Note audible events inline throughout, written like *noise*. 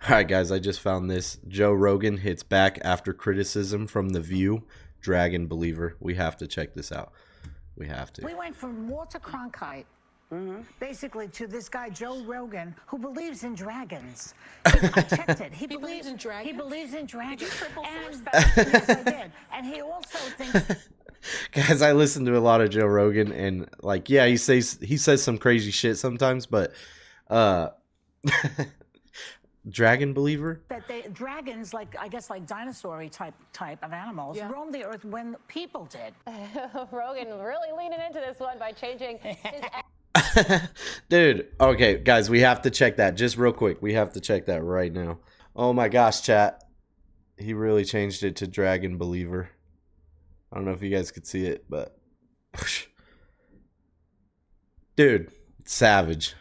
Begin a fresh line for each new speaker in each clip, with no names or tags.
*laughs* All right, guys, I just found this. Joe Rogan hits back after criticism from The View. Dragon Believer. We have to check this out. We have to.
We went from Walter Cronkite, basically, to this guy Joe Rogan, who believes in dragons. *laughs* He, I checked it. He, believes,
in dragons?
He believes in dragons.
you triple
and, *laughs* yes, I did. And he also thinks
guys i listen to a lot of joe rogan and like yeah he says he says some crazy shit sometimes but uh dragon believer?
That they, dragons, like I guess, like dinosaur type type of animals,
Yeah.
roamed the earth when people did. *laughs*
Rogan really leaning into this one by changing his *laughs* *laughs*
dude okay guys we have to check that. Just real quick we have to check that right now. Oh my gosh chat. He really changed it to dragon believer. I don't know if you guys could see it but dude savage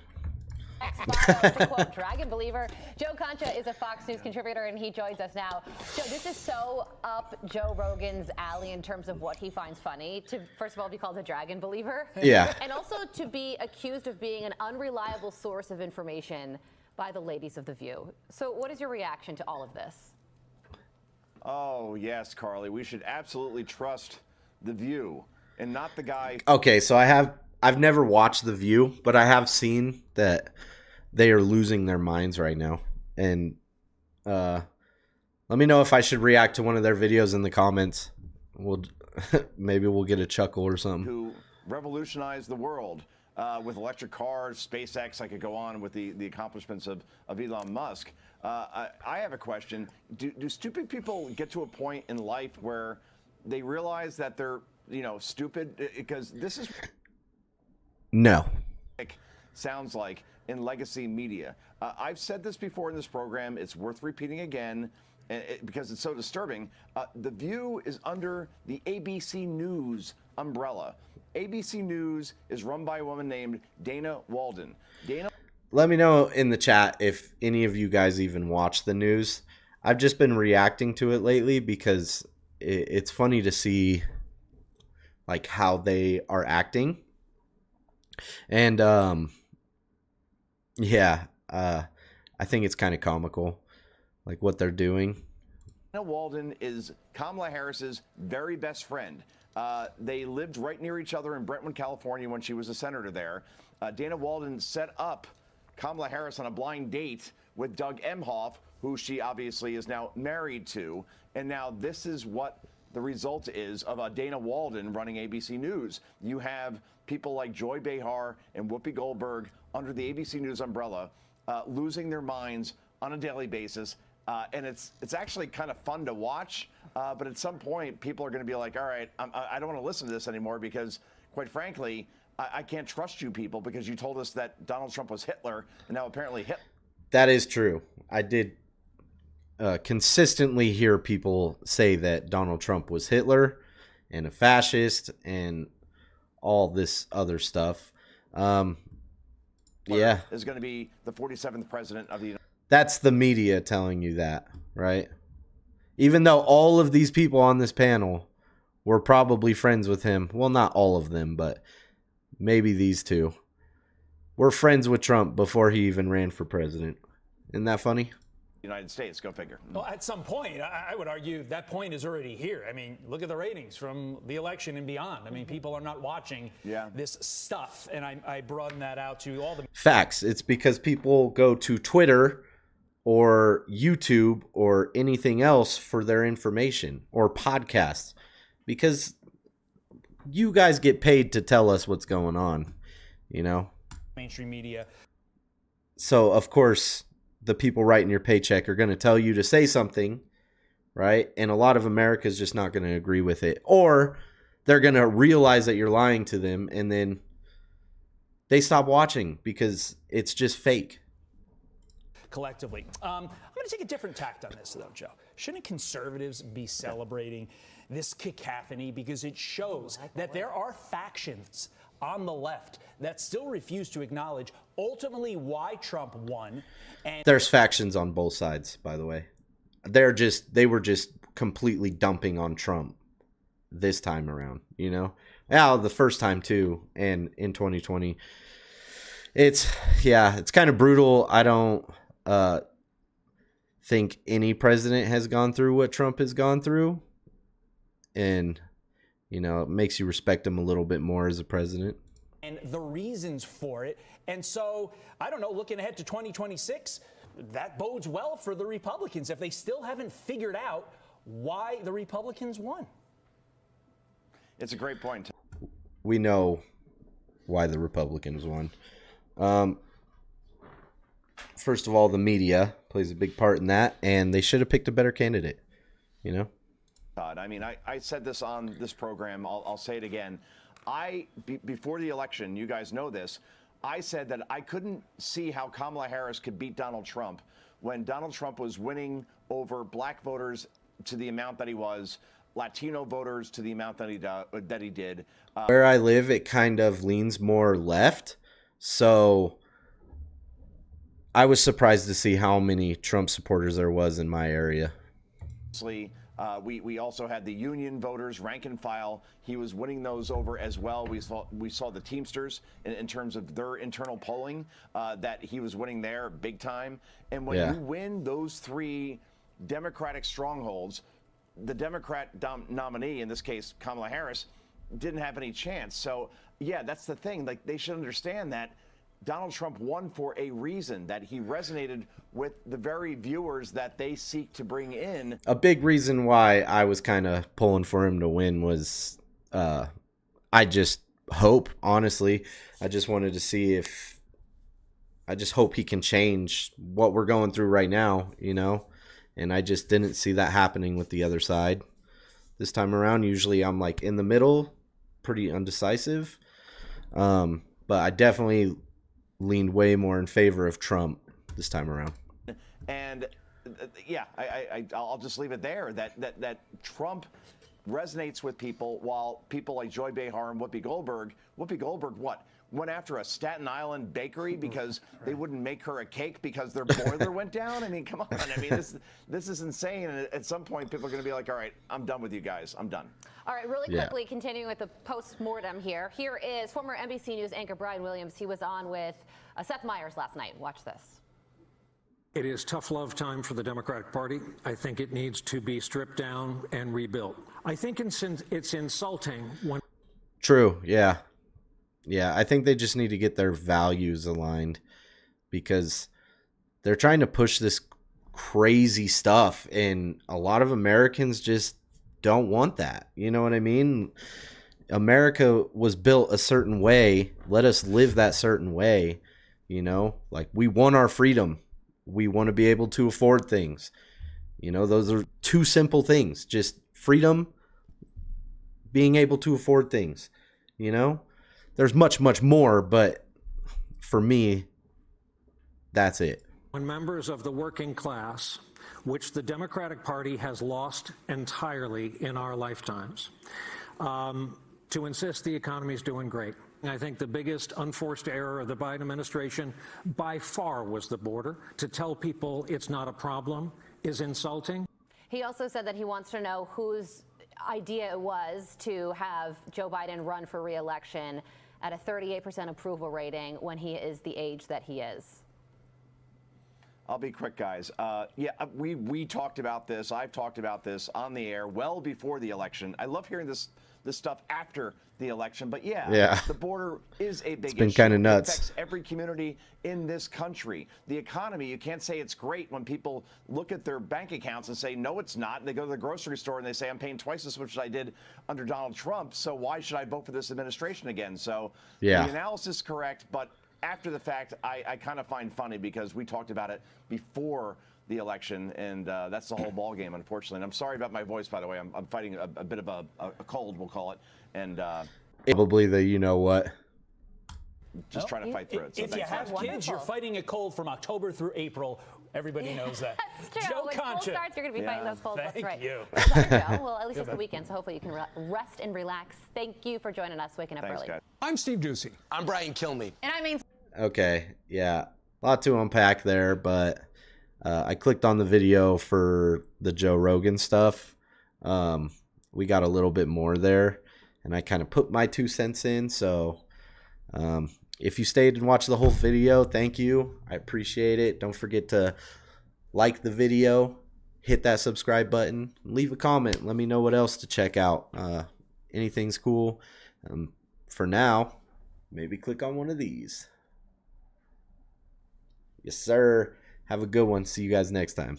bio to quote Dragon Believer. Joe Concha is a Fox News contributor and he joins us now. Joe, this is so up Joe Rogan's alley in terms of what he finds funny. To first of all be called a Dragon Believer.
Yeah.
And also to be accused of being an unreliable source of information by the ladies of The View. So what is your reaction to all of this?
Oh, yes, Carley. We should absolutely trust The View and not the guy.
okay so i have i've never watched the view but i have seen that they are losing their minds right now and uh let me know if i should react to one of their videos in the comments we'll *laughs* maybe we'll get a chuckle or something
who revolutionized the world uh, with electric cars, SpaceX. I could go on with the, the accomplishments of, of Elon Musk. Uh, I, I have a question. Do, do stupid people get to a point in life where they realize that they're, you know, stupid? Because this is
no
sounds like in legacy media. Uh, I've said this before in this program. It's worth repeating again it, because it's so disturbing. Uh, the View is under the ABC News umbrella. ABC News is run by a woman named Dana Walden. Dana
let me know in the chat if any of you guys even watch the news i've just been reacting to it lately because it, it's funny to see like how they are acting and um yeah uh i think it's kind of comical like what they're doing
Dana Walden is Kamala Harris's very best friend. Uh, they lived right near each other in Brentwood, California when she was a senator there. Uh, Dana Walden set up Kamala Harris on a blind date with Doug Emhoff, who she obviously is now married to. And now this is what the result is of uh, Dana Walden running ABC News. You have people like Joy Behar and Whoopi Goldberg under the ABC News umbrella uh, losing their minds on a daily basis. Uh, and it's it's actually kind of fun to watch. Uh, but at some point, people are going to be like, "All right, I'm, I I don't want to listen to this anymore because, quite frankly, I, I can't trust you people because you told us that Donald Trump was Hitler, and now apparently Hitler."
That is true. I did uh, consistently hear people say that Donald Trump was Hitler and a fascist and all this other stuff. Um, yeah,
is going to be the 47th president of the United
that's the media telling you that, right? Even though all of these people on this panel were probably friends with him. Well, not all of them, but maybe these two were friends with Trump before he even ran for president. Isn't that funny?
United States. Go figure. Mm.
Well, at some point, I, I would argue that point is already here. I mean, look at the ratings from the election and beyond. I mean, mm-hmm. people are not watching
Yeah.
this stuff, and I, I broaden that out to all the
Facts. It's because people go to Twitter or YouTube or anything else for their information or podcasts because you guys get paid to tell us what's going on, you know?
mainstream media.
So, of course, the people writing your paycheck are going to tell you to say something, right? And a lot of America is just not going to agree with it. Or they're going to realize that you're lying to them and then they stop watching because it's just fake.
collectively. Um, I'm going to take a different tact on this, though, Joe. Shouldn't conservatives be celebrating this cacophony because it shows that there are factions on the left that still refuse to acknowledge ultimately why Trump won and
There's factions on both sides, by the way. They're just they were just completely dumping on Trump this time around, you know? Yeah, the first time too, and in 2020. It's yeah, it's kind of brutal. I don't uh think any president has gone through what Trump has gone through. And, you know, it makes you respect him a little bit more as a president.
And the reasons for it. And so, I don't know, looking ahead to 2026, that bodes well for the Republicans if they still haven't figured out why the Republicans won.
It's a great point.
We know why the Republicans won. Um, first of all, the media plays a big part in that, and they should have picked a better candidate. You know.
Todd, I mean, I, I said this on this program. I'll, I'll say it again. I be, before the election, you guys know this. I said that I couldn't see how Kamala Harris could beat Donald Trump when Donald Trump was winning over black voters to the amount that he was, Latino voters to the amount that he that he did.
Uh, Where I live, it kind of leans more left, so I was surprised to see how many Trump supporters there was in my area.
Uh, we, we also had the union voters, rank and file. He was winning those over as well. We saw we saw the Teamsters in, in terms of their internal polling uh, that he was winning there big time. And when yeah. you win those three Democratic strongholds, the Democrat dom- nominee, in this case Kamala Harris, didn't have any chance. So yeah, that's the thing. Like they should understand that Donald Trump won for a reason that he resonated with the very viewers that they seek to bring in.
A big reason why I was kind of pulling for him to win was uh, I just hope, honestly, I just wanted to see if I just hope he can change what we're going through right now, you know? And I just didn't see that happening with the other side this time around. Usually I'm like in the middle, pretty undecisive. Um, but I definitely leaned way more in favor of Trump this time around.
And uh, yeah, I, I, I'll just leave it there. That that that Trump resonates with people, while people like Joy Behar and Whoopi Goldberg, Whoopi Goldberg, what? Went after a Staten Island bakery because right. they wouldn't make her a cake because their boiler went down. I mean, come on. I mean, this this is insane. And at some point, people are going to be like, "All right, I'm done with you guys. I'm done."
All right, really quickly, yeah. continuing with the post-mortem here. Here is former NBC News anchor Brian Williams. He was on with uh, Seth Meyers last night. Watch this.
It is tough love time for the Democratic Party. I think it needs to be stripped down and rebuilt. I think it's, it's insulting when.
True, yeah. Yeah, I think they just need to get their values aligned because they're trying to push this crazy stuff, and a lot of Americans just don't want that. You know what I mean? America was built a certain way. Let us live that certain way. You know, like we want our freedom. We want to be able to afford things. You know, those are two simple things. Just freedom, being able to afford things. You know, there's much, much more, but for me, that's it.
When members of the working class which the Democratic Party has lost entirely in our lifetimes, um, to insist the economy is doing great. I think the biggest unforced error of the Biden administration by far was the border. To tell people it's not a problem is insulting.
He also said that he wants to know whose idea it was to have Joe Biden run for reelection at a 38% approval rating when he is the age that he is.
I'll be quick, guys. Uh, yeah, uh, we we talked about this. I've talked about this on the air well before the election. I love hearing this this stuff after the election, but yeah,
yeah.
the border is a big.
It's been kind of nuts.
It affects every community in this country. The economy, you can't say it's great when people look at their bank accounts and say no, it's not. They go to the grocery store and they say I'm paying twice as much as I did under Donald Trump. So why should I vote for this administration again? So
yeah.
the analysis is correct, but after the fact, I, I kind of find funny because we talked about it before the election, and uh, that's the whole *clears throat* ball game, unfortunately. And I'm sorry about my voice, by the way. I'm, I'm fighting a, a, bit of a, a, cold, we'll call it, and uh,
probably the you know what.
Just trying to fight through it.
So if you have kids, you're fighting a cold from October through April. Everybody knows that.
That's true.
Joe
when
Concha.
school starts, you're going to be yeah. fighting those colds.
Thank
That's right.
you. *laughs*
well, at least it's the weekend, so hopefully you can rest and relax. Thank you for joining us, waking up
Thanks,
early.
Guys.
I'm Steve Doocy.
I'm Brian Kilmeade.
And I mean.
Okay, yeah, a lot to unpack there, but uh, I clicked on the video for the Joe Rogan stuff. Um, we got a little bit more there, and I kind of put my two cents in. So, um, if you stayed and watched the whole video, thank you. I appreciate it. Don't forget to like the video, hit that subscribe button, leave a comment. Let me know what else to check out. Uh, anything's cool. Um, for now, maybe click on one of these. Yes, sir. Have a good one. See you guys next time.